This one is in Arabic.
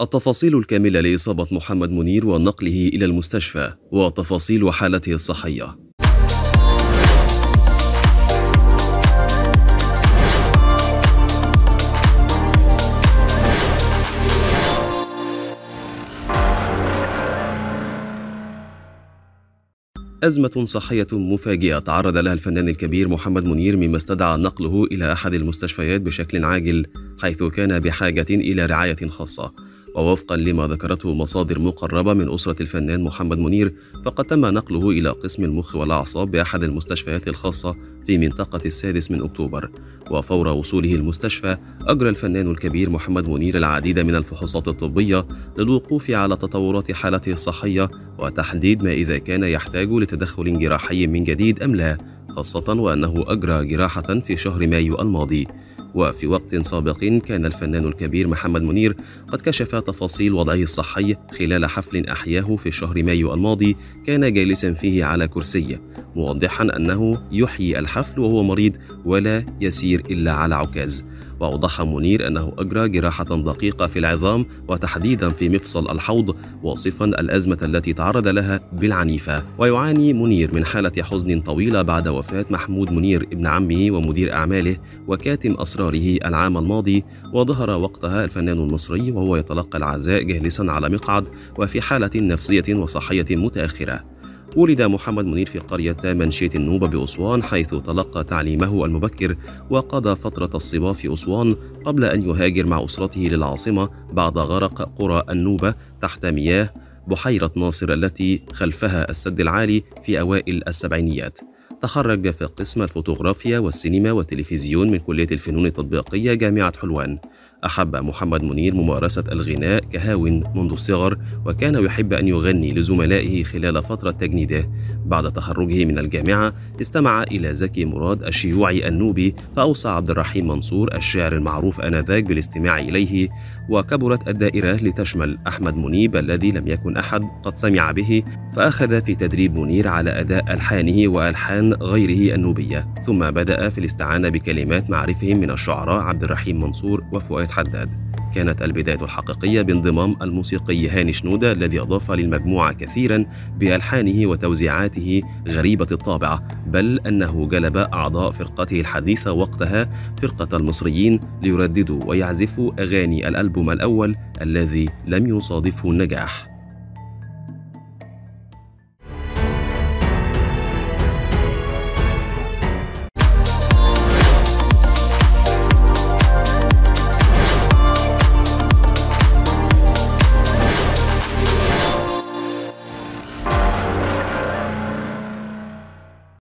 التفاصيل الكاملة لإصابة محمد منير ونقله إلى المستشفى وتفاصيل حالته الصحية. أزمة صحية مفاجئة تعرض لها الفنان الكبير محمد منير مما استدعى نقله إلى أحد المستشفيات بشكل عاجل حيث كان بحاجة إلى رعاية خاصة. ووفقا لما ذكرته مصادر مقربة من أسرة الفنان محمد منير فقد تم نقله إلى قسم المخ والأعصاب بأحد المستشفيات الخاصة في منطقة السادس من أكتوبر. وفور وصوله المستشفى أجرى الفنان الكبير محمد منير العديد من الفحوصات الطبية للوقوف على تطورات حالته الصحية وتحديد ما إذا كان يحتاج لتدخل جراحي من جديد أم لا خاصة وأنه أجرى جراحة في شهر مايو الماضي. وفي وقت سابق كان الفنان الكبير محمد منير قد كشف تفاصيل وضعه الصحي خلال حفل أحياه في شهر مايو الماضي كان جالسا فيه على كرسي موضحا أنه يحيي الحفل وهو مريض ولا يسير إلا على عكاز. وأوضح منير أنه أجرى جراحة دقيقة في العظام وتحديدا في مفصل الحوض واصفا الأزمة التي تعرض لها بالعنيفة. ويعاني منير من حالة حزن طويلة بعد وفاة محمود منير ابن عمه ومدير أعماله وكاتم أسراره العام الماضي وظهر وقتها الفنان المصري وهو يتلقى العزاء جالسا على مقعد وفي حالة نفسية وصحية متأخرة. ولد محمد منير في قرية منشية النوبة بأسوان حيث تلقى تعليمه المبكر وقضى فترة الصبا في أسوان قبل أن يهاجر مع أسرته للعاصمة بعد غرق قرى النوبة تحت مياه بحيرة ناصر التي خلفها السد العالي في أوائل السبعينيات. تخرج في قسم الفوتوغرافيا والسينما والتلفزيون من كلية الفنون التطبيقية جامعة حلوان. أحب محمد منير ممارسة الغناء كهاون منذ الصغر وكان يحب أن يغني لزملائه خلال فترة تجنيده. بعد تخرجه من الجامعة استمع إلى زكي مراد الشيوعي النوبي فأوصى عبد الرحيم منصور الشاعر المعروف آنذاك بالاستماع إليه وكبرت الدائرة لتشمل أحمد منيب الذي لم يكن أحد قد سمع به فأخذ في تدريب منير على أداء ألحانه وألحان غيره النوبية. ثم بدأ في الاستعانة بكلمات معرفهم من الشعراء عبد الرحيم منصور وفؤاد حداد كانت البداية الحقيقية بانضمام الموسيقي هاني شنودة الذي أضاف للمجموعة كثيرا بألحانه وتوزيعاته غريبة الطابع بل أنه جلب أعضاء فرقته الحديثة وقتها فرقة المصريين ليرددوا ويعزفوا أغاني الألبوم الأول الذي لم يصادفه النجاح.